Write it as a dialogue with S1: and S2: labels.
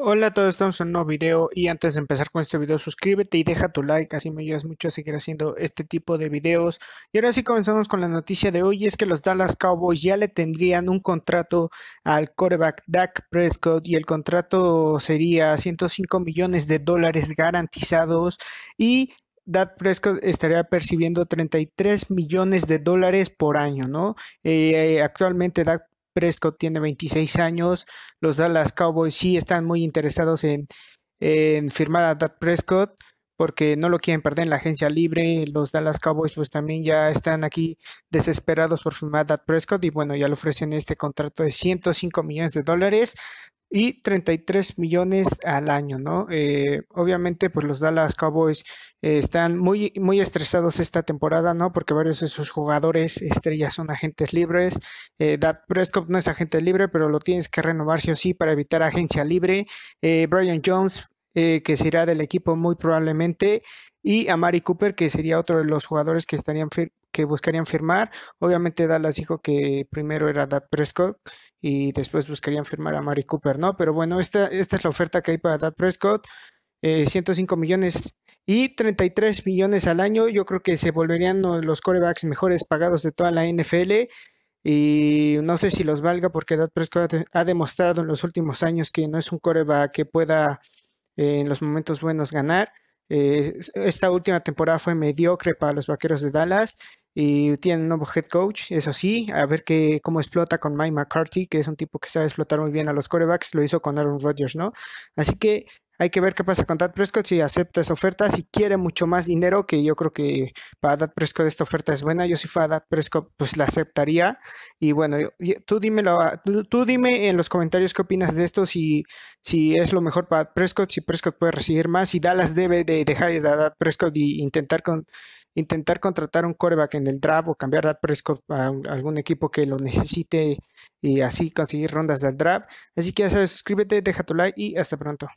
S1: Hola a todos, estamos en un nuevo video y antes de empezar con este video suscríbete y deja tu like, así me ayudas mucho a seguir haciendo este tipo de videos. Y ahora sí comenzamos con la noticia de hoy, es que los Dallas Cowboys ya le tendrían un contrato al quarterback Dak Prescott y el contrato sería 105 millones de dólares garantizados y Dak Prescott estaría percibiendo 33 millones de dólares por año, ¿no? Eh, actualmente Dak Prescott tiene 26 años. Los Dallas Cowboys sí están muy interesados en, firmar a Dak Prescott porque no lo quieren perder en la agencia libre. Los Dallas Cowboys pues también ya están aquí desesperados por firmar a Dak Prescott y bueno, ya le ofrecen este contrato de 105 millones de dólares y 33 millones al año, ¿no? Eh, obviamente, pues los Dallas Cowboys eh, están muy, muy estresados esta temporada, ¿no? Porque varios de sus jugadores estrellas son agentes libres. Eh, Prescott no es agente libre, pero lo tienes que renovar sí o sí para evitar agencia libre. Eh, Brian Jones, que será del equipo muy probablemente. Y a Mari Cooper, que sería otro de los jugadores que estarían que buscarían firmar. Obviamente Dallas dijo que primero era Dad Prescott y después buscarían firmar a Mari Cooper, ¿no? Pero bueno, esta, esta es la oferta que hay para Dad Prescott. 105 eh, millones y 33 millones al año. Yo creo que se volverían los corebacks mejores pagados de toda la NFL. Y no sé si los valga porque Dad Prescott ha demostrado en los últimos años que no es un coreback que pueda eh, en los momentos buenos ganar. Eh, esta última temporada fue mediocre para los vaqueros de Dallas y tiene un nuevo head coach, eso sí, a ver que, cómo explota con Mike McCarthy, que es un tipo que sabe explotar muy bien a los corebacks, lo hizo con Aaron Rodgers, ¿no? Así que hay que ver qué pasa con Dad Prescott si acepta esa oferta, si quiere mucho más dinero, que yo creo que para Dad Prescott esta oferta es buena. Yo si fuera Dad Prescott, pues la aceptaría. Y bueno, tú dímelo, tú, dime en los comentarios qué opinas de esto, si, si es lo mejor para Prescott, si Prescott puede recibir más, si Dallas debe de dejar ir a Dad Prescott y intentar con intentar contratar un coreback en el draft o cambiar a Prescott a algún equipo que lo necesite y así conseguir rondas del draft. Así que ya sabes, suscríbete, deja tu like y hasta pronto.